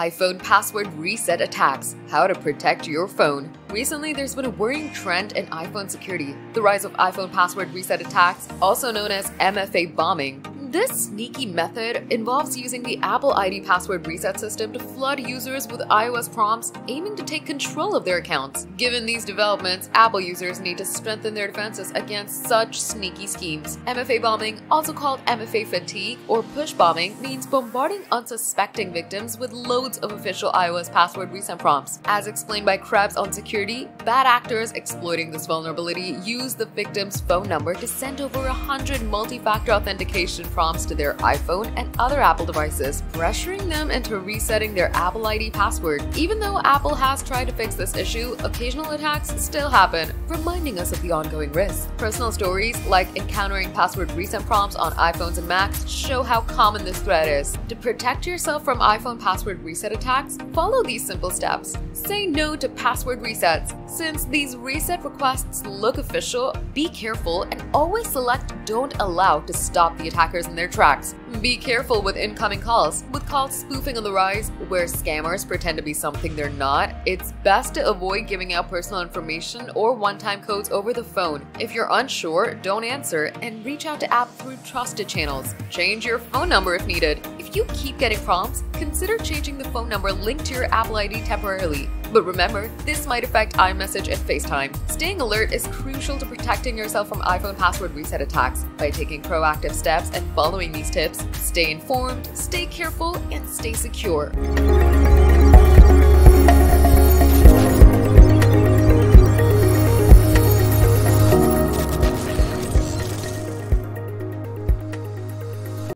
iPhone password reset attacks. How to protect your phone. Recently, there's been a worrying trend in iPhone security the rise of iPhone password reset attacks, also known as MFA bombing. This sneaky method involves using the Apple ID password reset system to flood users with iOS prompts aiming to take control of their accounts. Given these developments, Apple users need to strengthen their defenses against such sneaky schemes. MFA bombing, also called MFA fatigue or push bombing, means bombarding unsuspecting victims with loads of official iOS password reset prompts. As explained by Krebs on security, bad actors exploiting this vulnerability use the victim's phone number to send over 100 multi-factor authentication prompts prompts to their iPhone and other Apple devices, pressuring them into resetting their Apple ID password. Even though Apple has tried to fix this issue, occasional attacks still happen, reminding us of the ongoing risk. Personal stories like encountering password reset prompts on iPhones and Macs show how common this threat is. To protect yourself from iPhone password reset attacks, follow these simple steps. Say no to password resets. Since these reset requests look official, be careful and always select Don't Allow to stop the attackers in their tracks. Be careful with incoming calls. With calls spoofing on the rise, where scammers pretend to be something they're not, it's best to avoid giving out personal information or one-time codes over the phone. If you're unsure, don't answer and reach out to app through trusted channels. Change your phone number if needed. If you keep getting prompts, consider changing the phone number linked to your Apple ID temporarily. But remember, this might affect iMessage and FaceTime. Staying alert is crucial to protecting yourself from iPhone password reset attacks. By taking proactive steps and following these tips, stay informed, stay careful, and stay secure.